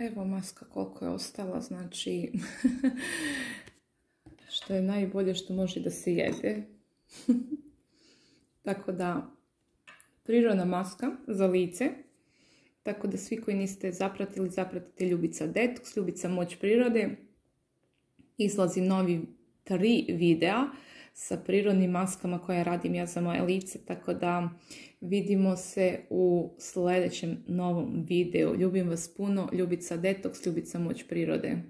Evo maska koliko je ostala, znači što je najbolje što može da se jede. Tako da, prirodna maska za lice. Tako da svi koji niste zapratili, zapratite Ljubica Detox, Ljubica Moć prirode. Izlazi novi tri videa sa prirodnim maskama koje radim ja za moje lice, tako da vidimo se u sljedećem novom videu. Ljubim vas puno, Ljubica Detox, Ljubica Moć prirode.